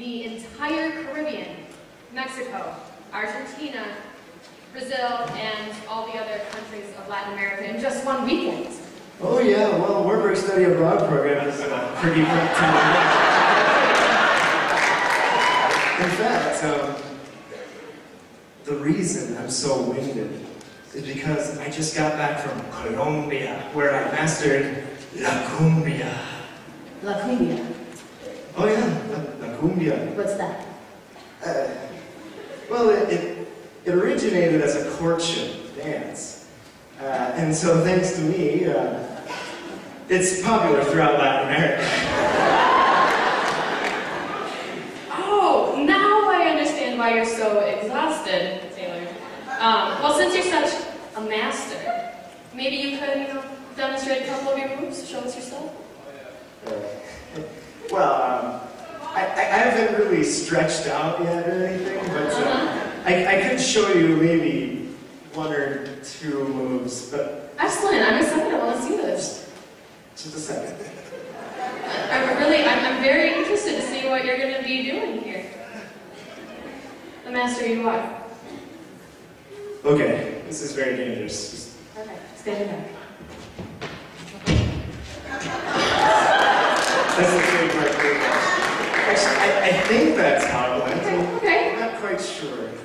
the entire Caribbean, Mexico, Argentina, Brazil, and all the other countries of Latin America in just one weekend. Oh yeah, well, Wartburg Study Abroad program is uh, pretty quick too. In fact, um, the reason I'm so winded is because I just got back from Colombia, where I mastered La Cumbia. La Cumbia. Oh yeah, La, La Cumbia. What's that? Uh, well, it, it, it originated as a courtship dance. Uh, and so thanks to me, uh, it's popular throughout Latin America. Oh, now I understand why you're so exhausted, Taylor. Um, well, since you're such a master, maybe you could, you know, demonstrate a couple of your moves, show us your stuff. Uh, well, um, I, haven't really stretched out yet or anything, but uh, I, I could show you maybe one or two moves, but Excellent, I'm excited, I want to see this. just a second. I'm really, I'm, I'm very interested to see what you're going to be doing here. The master you are. Okay, this is very dangerous. Just Okay, stand back. That's the great part. Actually, I, think that's how it went. Okay. I'm not quite sure.